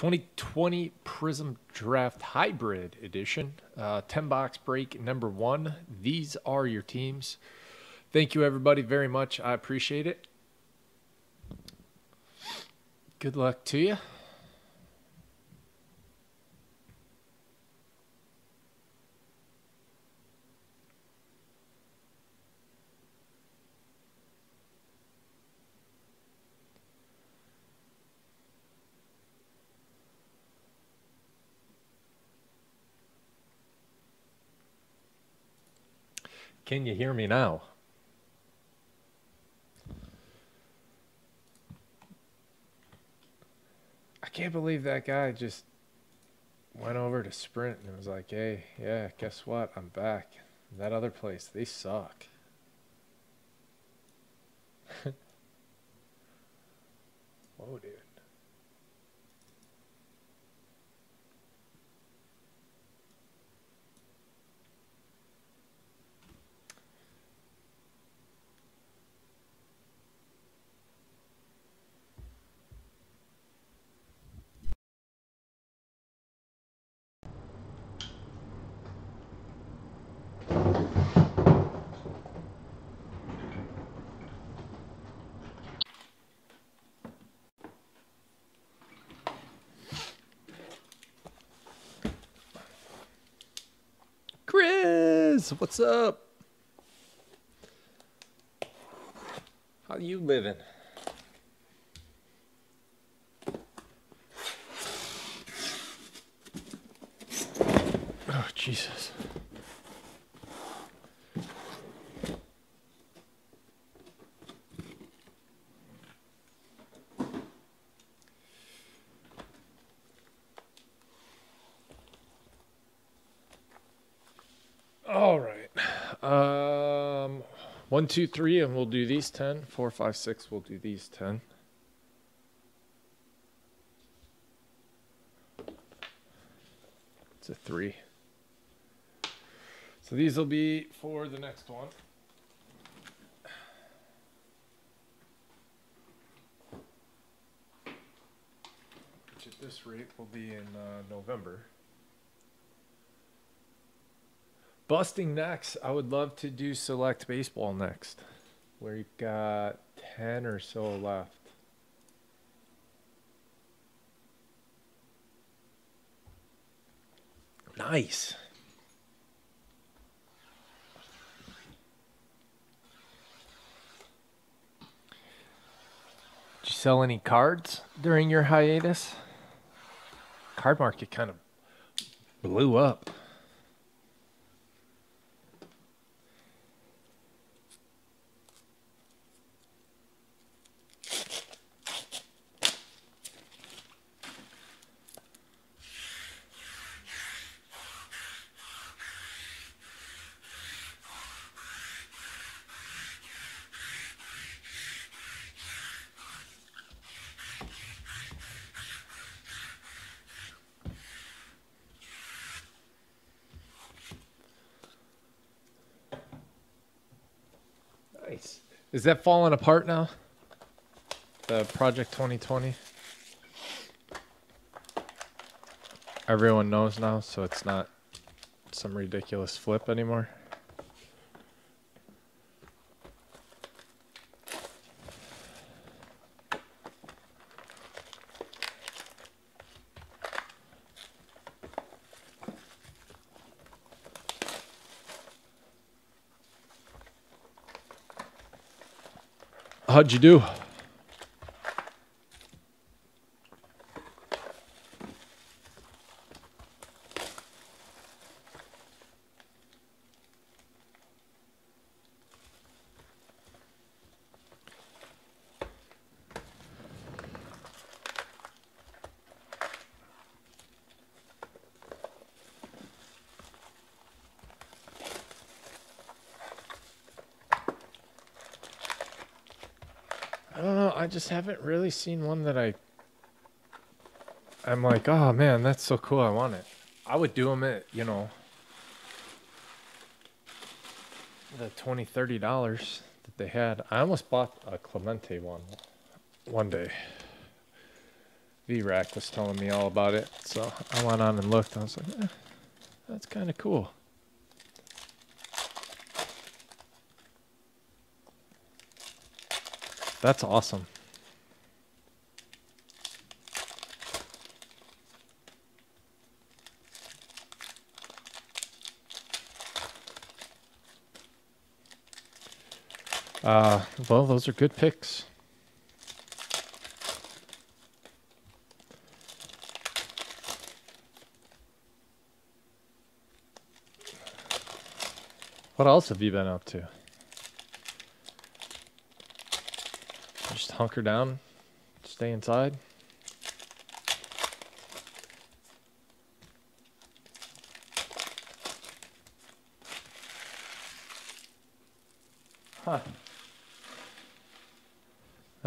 2020 Prizm Draft Hybrid Edition, uh, 10 box break number one. These are your teams. Thank you, everybody, very much. I appreciate it. Good luck to you. Can you hear me now? I can't believe that guy just went over to Sprint and was like, hey, yeah, guess what? I'm back. That other place, they suck. Whoa, dude. What's up? How you living? Oh, Jesus. All right. Um, one, two, three, and we'll do these ten. Four, five, six, we'll do these ten. It's a three. So these will be for the next one. Which at this rate will be in uh, November. Busting next. I would love to do select baseball next. We've got 10 or so left. Nice. Did you sell any cards during your hiatus? Card market kind of blew up. Nice. Is that falling apart now? The Project 2020? Everyone knows now, so it's not some ridiculous flip anymore. How'd you do? I don't know. I just haven't really seen one that I. I'm like, oh man, that's so cool. I want it. I would do them at, you know, the 20 30 dollars that they had. I almost bought a Clemente one one day. V-Rack was telling me all about it. So I went on and looked. I was like, eh, that's kind of cool. That's awesome. Uh, well, those are good picks. What else have you been up to? Just hunker down, stay inside.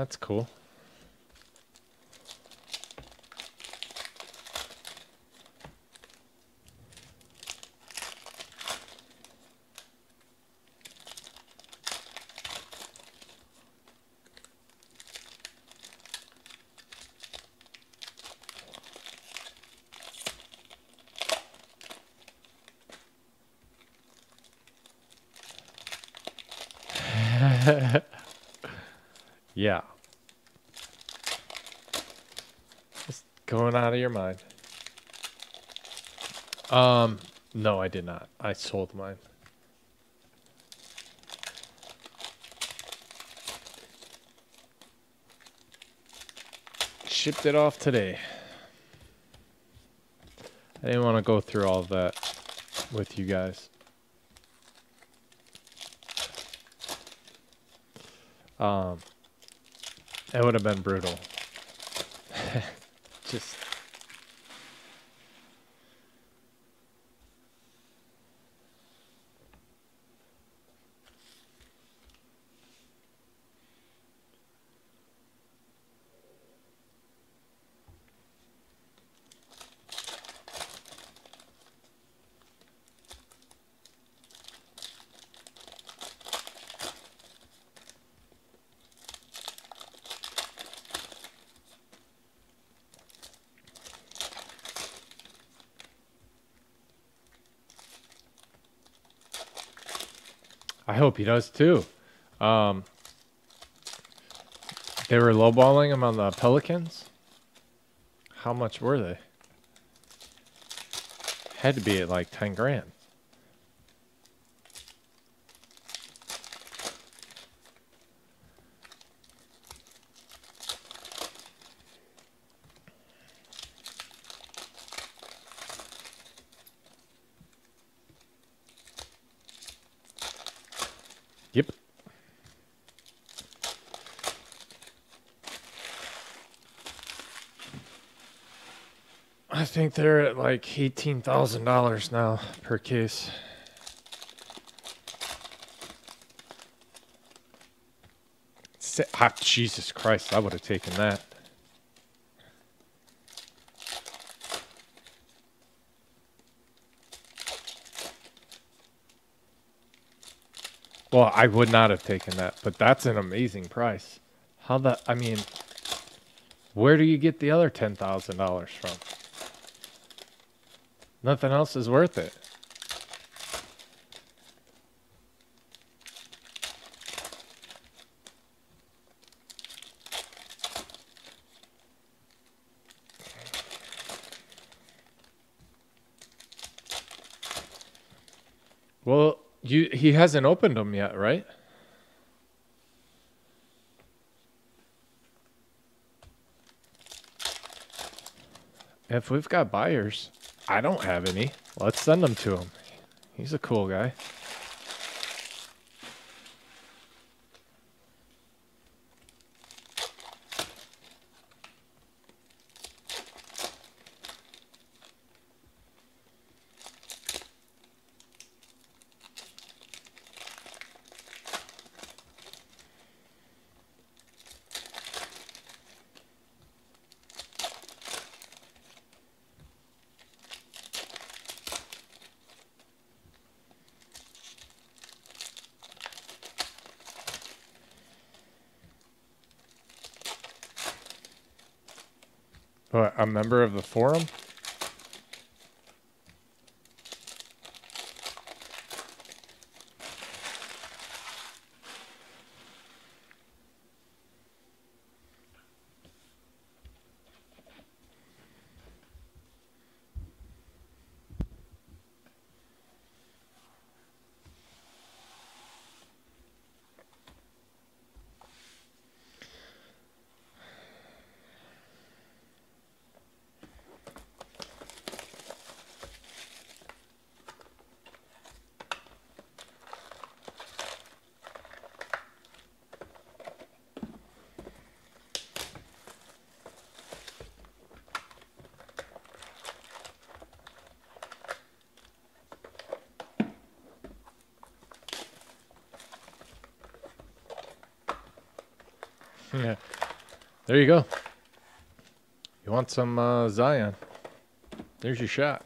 That's cool. yeah. Just going out of your mind. Um, no, I did not. I sold mine. Shipped it off today. I didn't want to go through all of that with you guys. Um, it would have been brutal. Just. I hope he does too. Um, they were lowballing him on the Pelicans. How much were they? Had to be at like 10 grand. I think they're at like eighteen thousand dollars now per case. Ah, Jesus Christ, I would have taken that. Well, I would not have taken that, but that's an amazing price. How the? I mean, where do you get the other ten thousand dollars from? Nothing else is worth it. Well, you he hasn't opened them yet, right? If we've got buyers, I don't have any. Let's send them to him. He's a cool guy. Member of the forum? Yeah. There you go. You want some uh, Zion? There's your shot.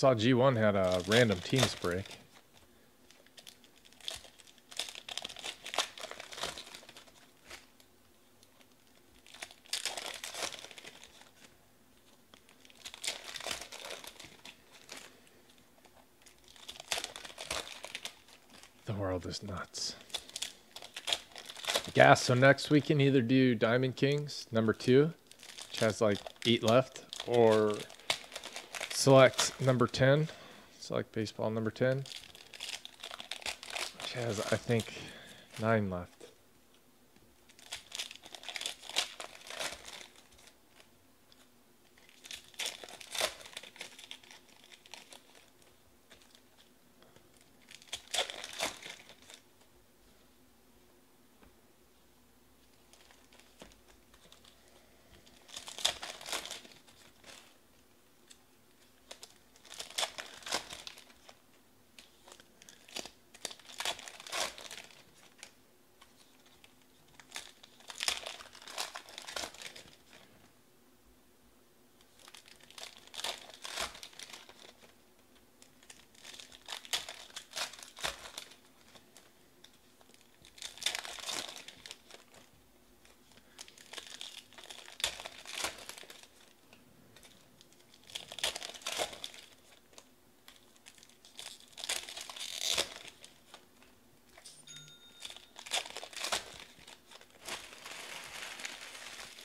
Saw G1 had a random teams break. The world is nuts. Yeah, so next we can either do Diamond Kings number two, which has like eight left, or select number 10. Select baseball number 10, which has, I think, nine left.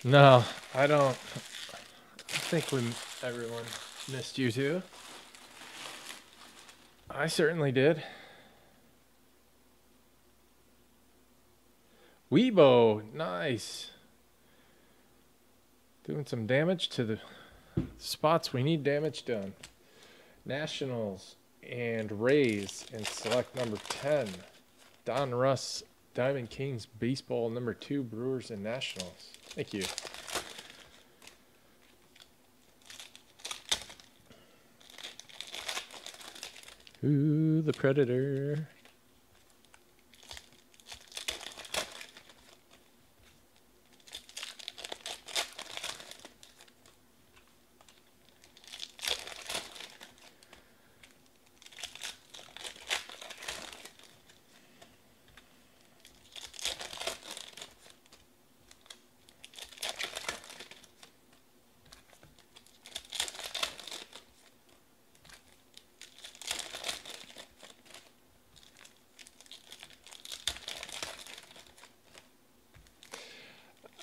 No, I don't. I think we everyone missed you too. I certainly did. Weibo, nice. Doing some damage to the spots we need damage done. Nationals and Rays and select number 10. Donruss, Diamond Kings, baseball number two, Brewers and Nationals. Thank you. Ooh, the Predator.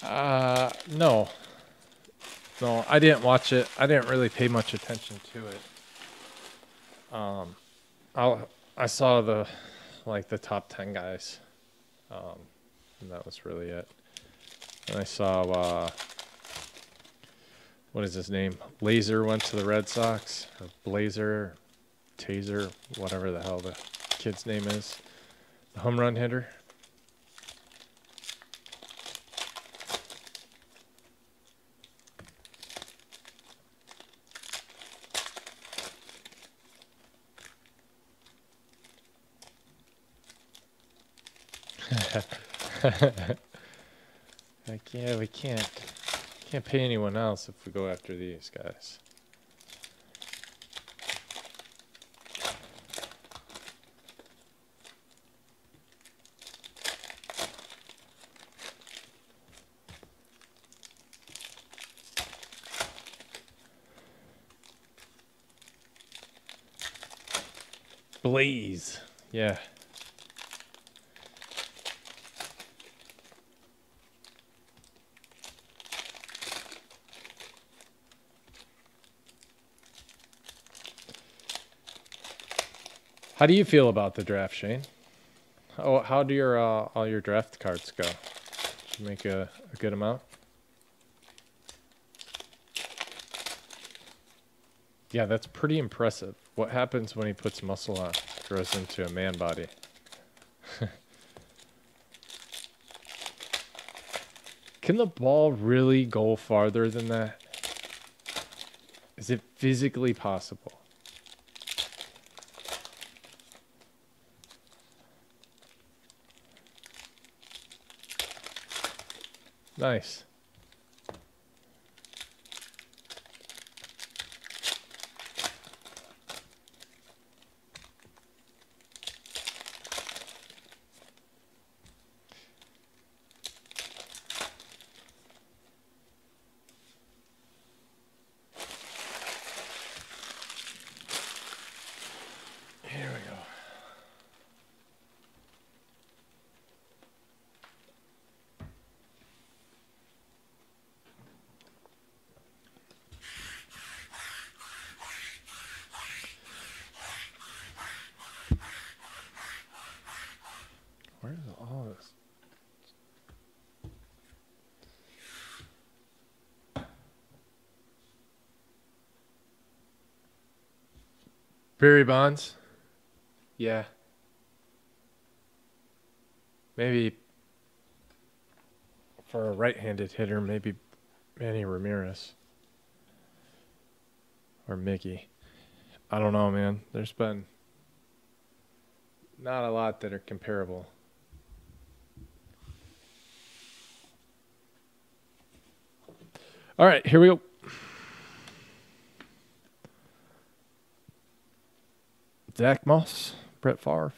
Uh, no. No, I didn't watch it. I didn't really pay much attention to it. Um, I I saw the like the top ten guys, um, and that was really it. And I saw uh, what is his name? Laser went to the Red Sox or Blazer. Taser, whatever the hell the kid's name is, the home run hitter. like, yeah, we can't can't pay anyone else if we go after these guys. Blaze. Yeah. How do you feel about the draft, Shane? How how do your uh, all your draft cards go? Did you make a, a good amount? Yeah, that's pretty impressive. What happens when he puts muscle on? Grows into a man body. Can the ball really go farther than that? Is it physically possible? Nice. Here we go. Where is all this? Barry Bonds? Yeah. Maybe for a right-handed hitter, maybe Manny Ramirez or Mickey. I don't know, man. There's been not a lot that are comparable. All right, here we go. Zach Moss, Brett Favre.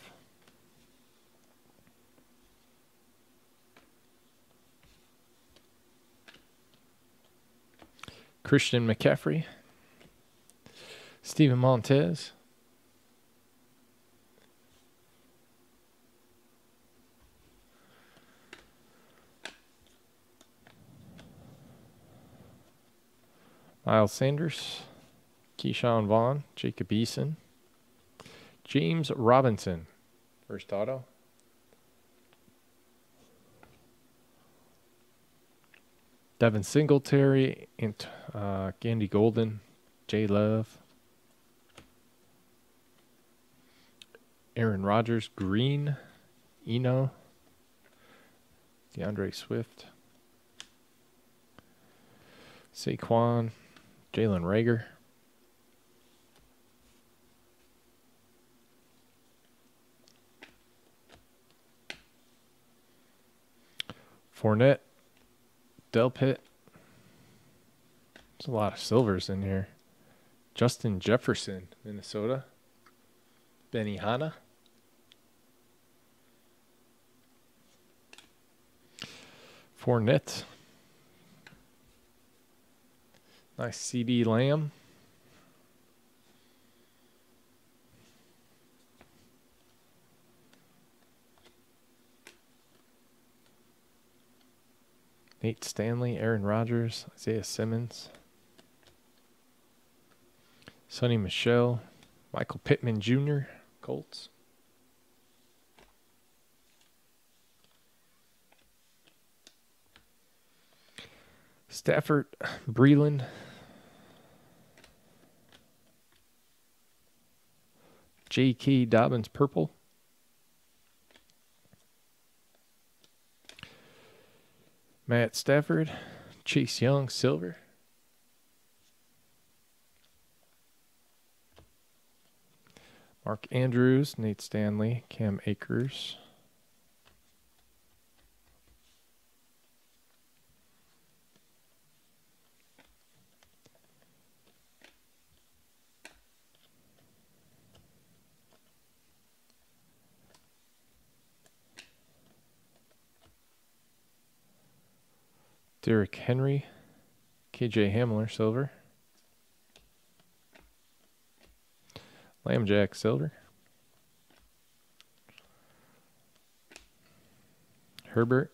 Christian McCaffrey. Steven Montez. Miles Sanders. Ke'Shawn Vaughn. Jacob Eason. James Robinson. First auto. Devin Singletary, and uh, Gandy Golden, Jay Love, Aaron Rodgers, Green, Eno, DeAndre Swift, Saquon, Jalen Reagor. Fournette, Delpit. There's a lot of silvers in here. Justin Jefferson, Minnesota. Benny Hanna. Fournette. Nice CeeDee Lamb. Nate Stanley, Aaron Rodgers, Isaiah Simmons, Sony Michel, Michael Pittman Jr., Colts. Stafford, Breland, J.K. Dobbins purple. Matt Stafford, Chase Young silver. Mark Andrews, Nate Stanley, Cam Akers. Derrick Henry, KJ Hamler, silver. Lambjack, silver. Herbert.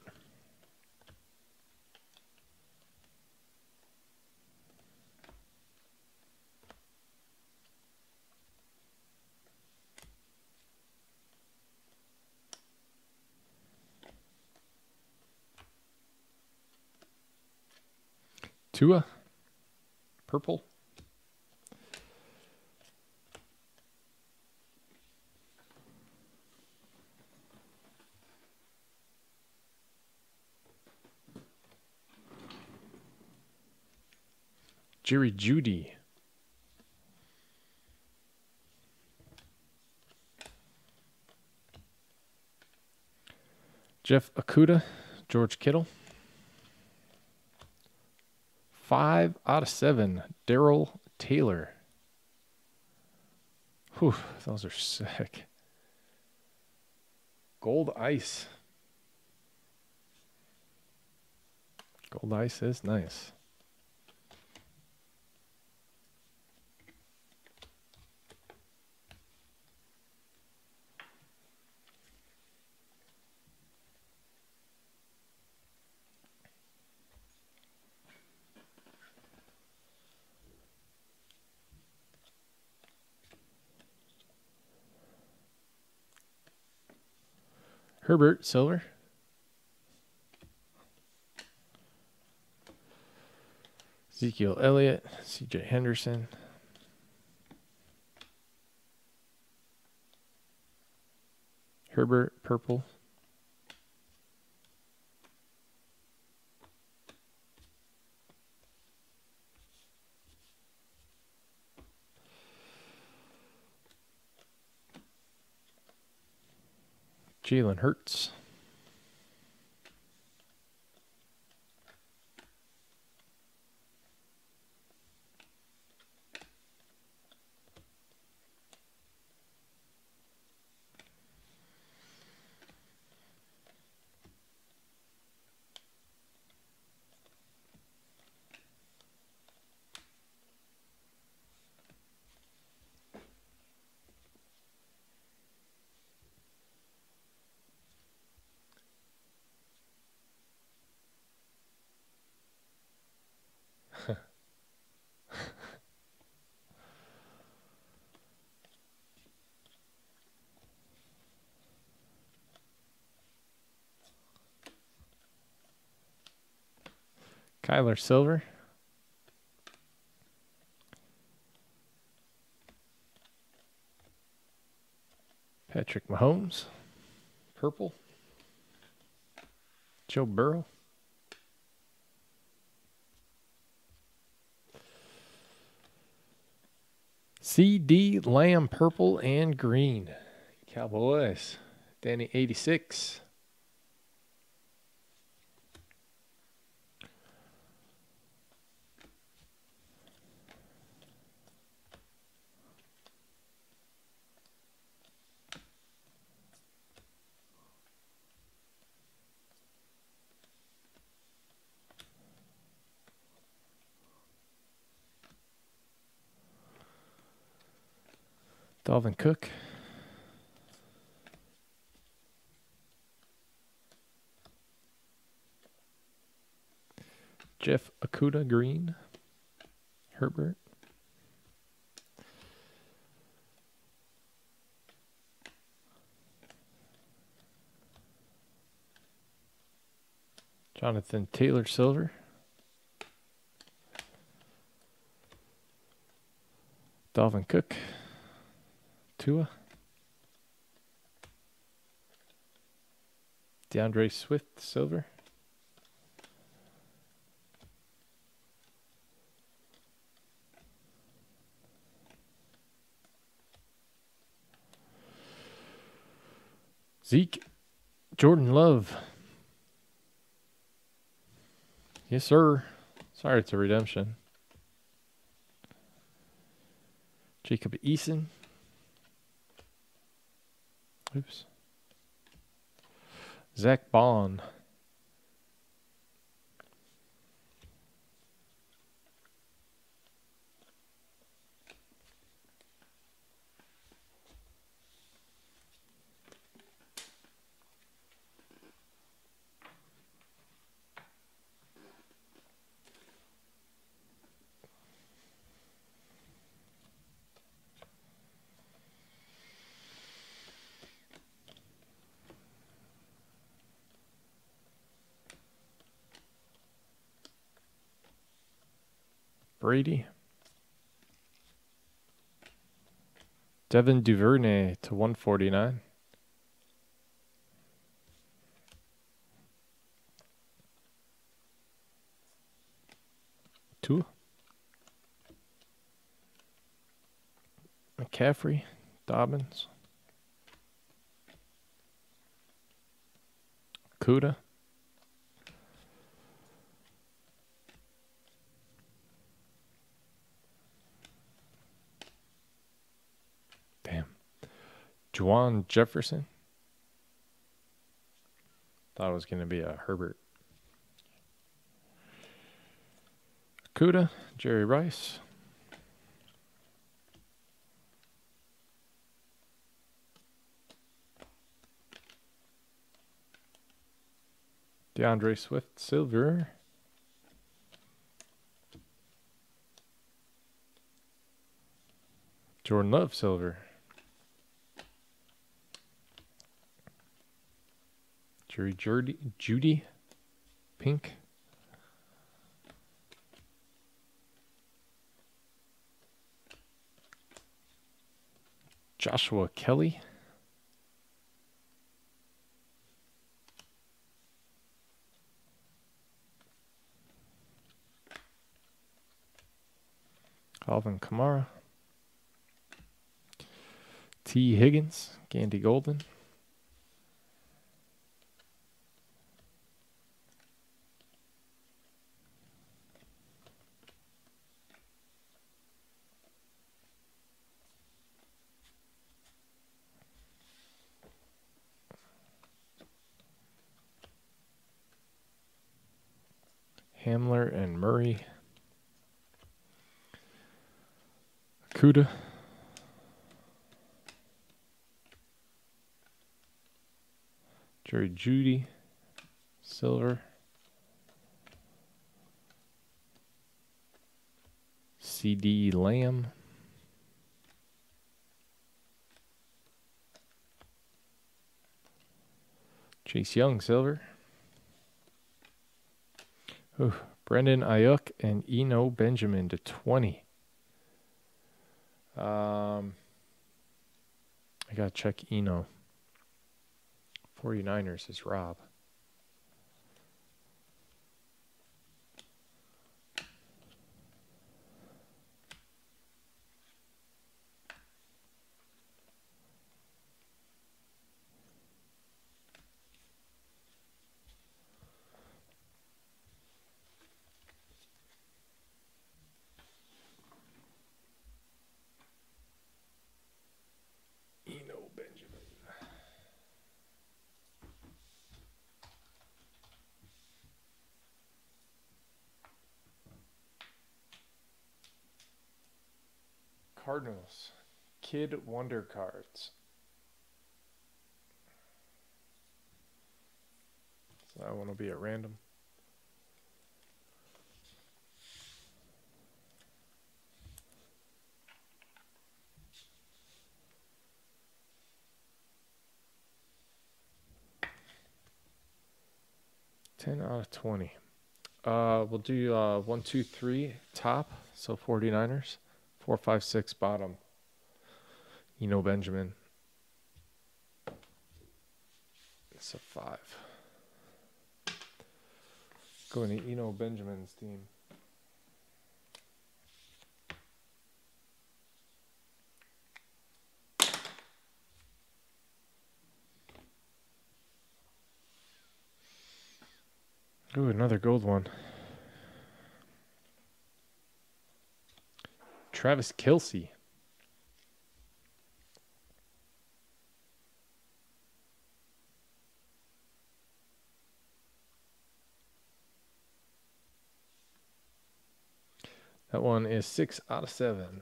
Tua. Purple. Jerry Jeudy. Jeff Okudah, George Kittle. Five out of seven, Darrell Taylor. Whew, those are sick. Gold ice. Gold ice is nice. Herbert Silver. Ezekiel Elliott, CJ Henderson. Herbert Purple. Jalen Hurts. Kyler Silver. Patrick Mahomes. Purple. Joe Burrow. CeeDee Lamb purple and green. Cowboys. Danny 86. Dalvin Cook. Jeff Okudah Green. Herbert. Jonathan Taylor Silver. Dalvin Cook. Tua. DeAndre Swift, silver. Zeke, Jordan Love. Yes, sir. Sorry, it's a redemption. Jacob Eason. Oops. Zach Bond. Brady. Devin Duvernay to 149. Two. McCaffrey, Dobbins. Kuda. Juwan Jefferson. Thought it was going to be a Herbert. Kuda, Jerry Rice. DeAndre Swift, silver. Jordan Love, silver. Jerry Judy, Jeudy, pink. Joshua Kelley. Alvin Kamara. Tee Higgins, Gandy Golden. Murray. Kuda. Jerry Jeudy. Silver. CeeDee Lamb. Chase Young, silver. Ooh, Brandon Aiyuk and Eno Benjamin to 20. Um, I got to check Eno. 49ers is Rob. Cardinals. Kid Wonder Cards. So that one will be at random. Ten out of twenty. Uh, we'll do uh, one, two, three top. So 49ers. Four, five, six, bottom. Eno Benjamin. It's a five. Going to Eno Benjamin's team. Ooh, another gold one. Travis Kelce. That one is six out of seven.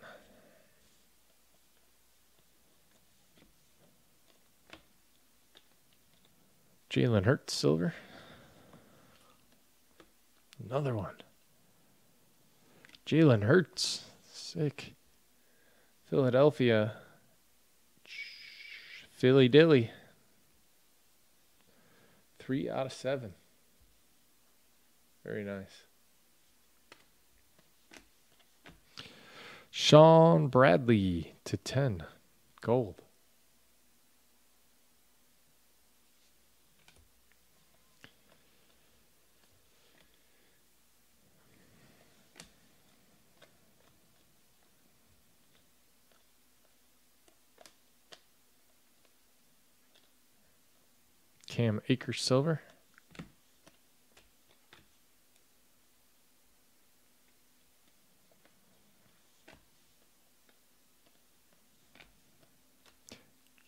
Jalen Hurts, silver. Another one. Jalen Hurts, sick. Philadelphia. Philly Dilly. Three out of seven. Very nice. Shaun Bradley to 10. Gold. Cam Akers silver.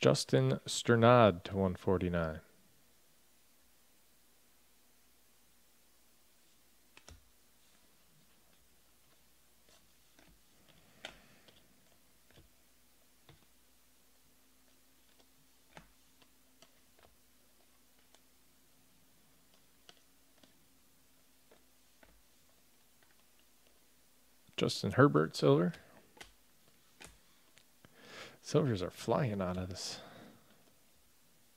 Justin Strnad to 149. Justin Herbert silver. Silvers are flying out of this.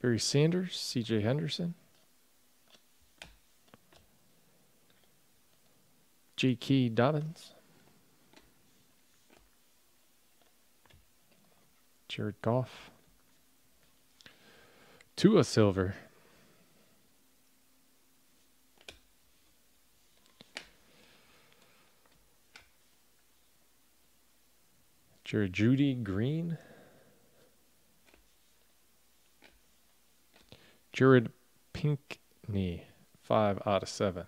Barry Sanders, CJ Henderson. J.K. Dobbins. Jared Goff. Tua Silver. Jared Jeudy Green. Jared Pinkney, five out of seven.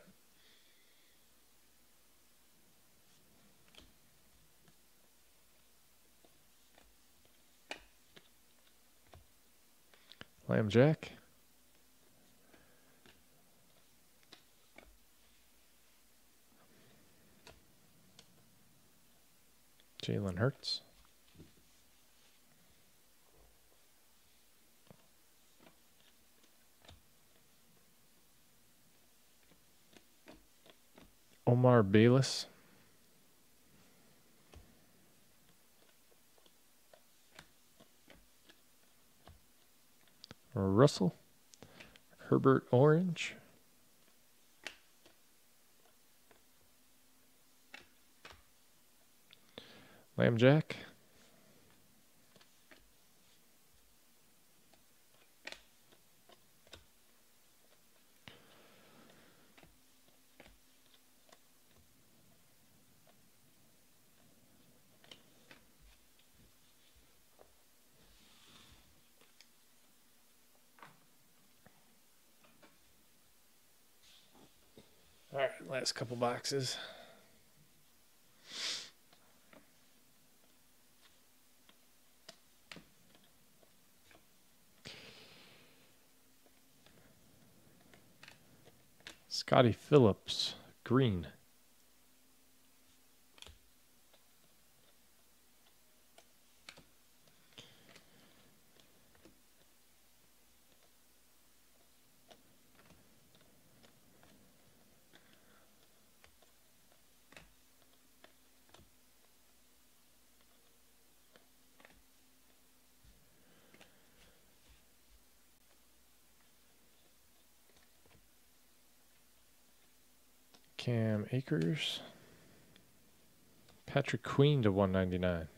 Lamb Jack. Jalen Hurts. Omar Bayless. Russell. Herbert Orange. Lamb Jack. All right, last couple boxes. Scottie Phillips, green. Akers. Patrick Queen to 199.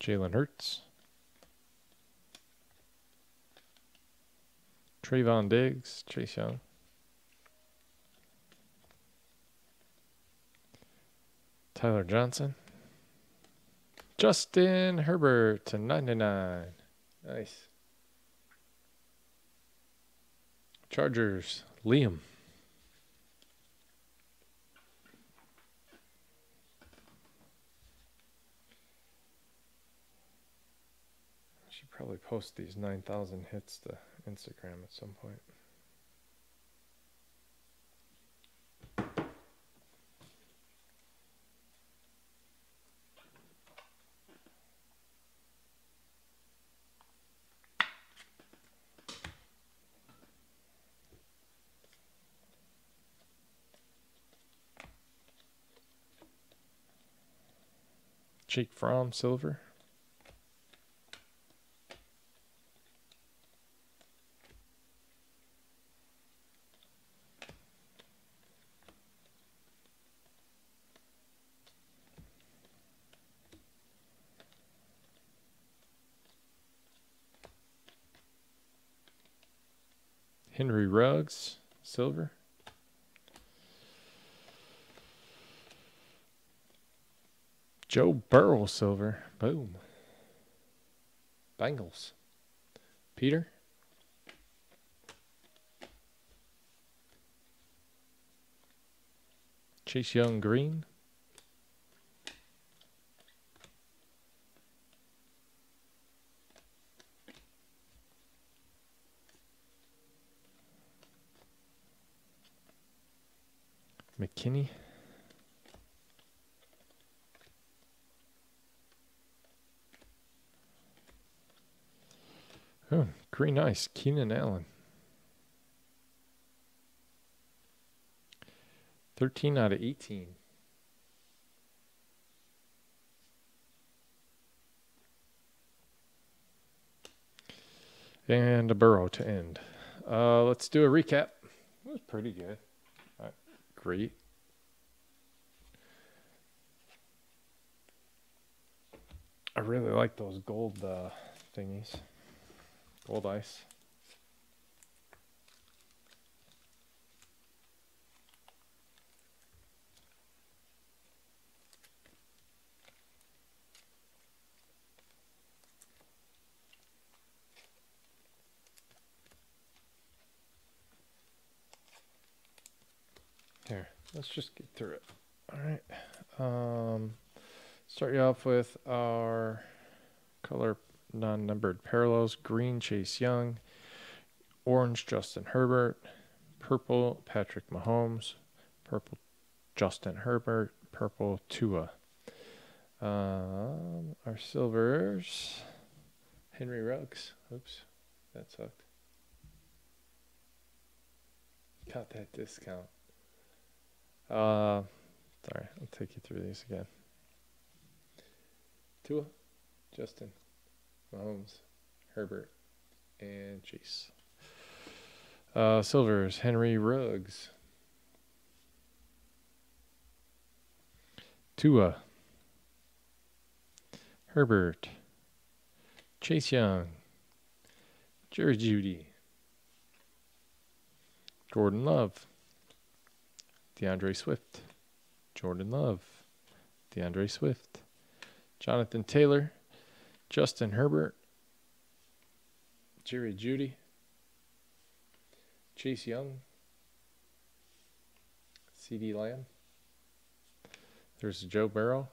Jalen Hurts. Trevon Diggs, Chase Young. Tyler Johnson. Justin Herbert to 99. Nice. Chargers, Liam. Should probably post these 9,000 hits to Instagram at some point. Jake Fromm, silver. Henry Ruggs, silver. Joe Burrow, silver. Boom. Bengals. Peter. Chase Young, green. McKinney. Oh, green ice. Keenan Allen. 13 out of 18. And a Burrow to end. Uh, let's do a recap. It was pretty good. Great. I really like those gold uh, thingies. Gold ice. Here, let's just get through it. All right. Um, start you off with our color non-numbered parallels. Green, Chase Young. Orange, Justin Herbert. Purple, Patrick Mahomes. Purple, Justin Herbert. Purple, Tua. Um, our silvers. Henry Ruggs. Oops, that sucked. Got that discount. Uh, sorry, I'll take you through these again. Tua, Justin, Mahomes, Herbert, and Chase. Uh, silvers, Henry Ruggs. Tua. Herbert. Chase Young. Jerry Jeudy. Jordan Love. DeAndre Swift. Jordan Love. DeAndre Swift. Jonathan Taylor. Justin Herbert. Jerry Jeudy. Chase Young. CeeDee Lamb. There's Joe Burrow.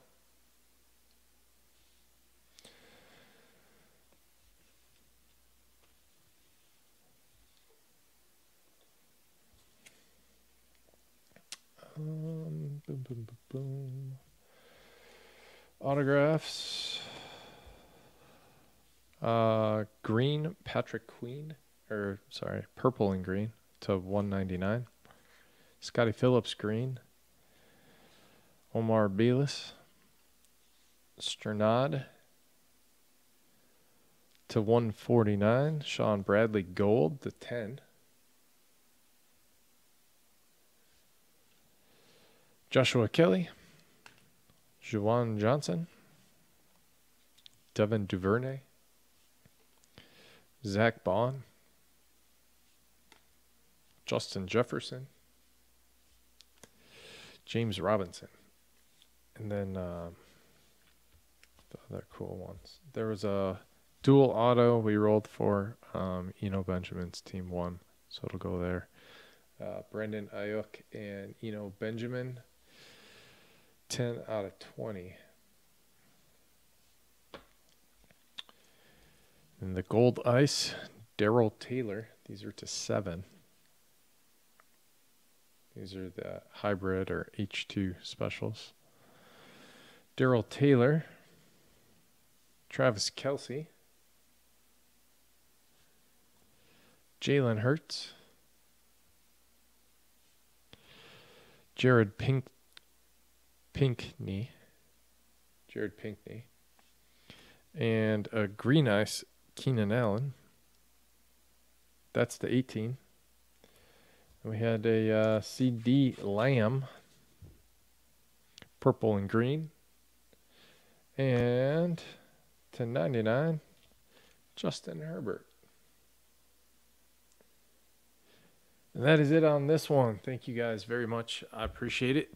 Um, boom, boom. Autographs. Uh, green Patrick Queen, or sorry, purple and green to 199. Scottie Phillips green. Omar Bayless. Strnad to 149. Shaun Bradley gold to 10. Joshua Kelley. Juwan Johnson. Devin Duvernay, Zach Bond, Justin Jefferson, James Robinson, and then um, the other cool ones. There was a dual auto we rolled for um, Eno Benjamin's team one, so it'll go there. Uh, Brendan Aiyuk and Eno Benjamin, 10 out of 20. And the gold ice, Darrell Taylor. These are to seven. These are the hybrid or H2 specials. Darrell Taylor, Travis Kelce, Jalen Hurts, Jared Pink, Pinkney, Jared Pinkney, and a green ice Keenan Allen. That's the 18. We had a uh, CeeDee Lamb, purple and green, and to 99, Justin Herbert. And that is it on this one. Thank you guys very much. I appreciate it.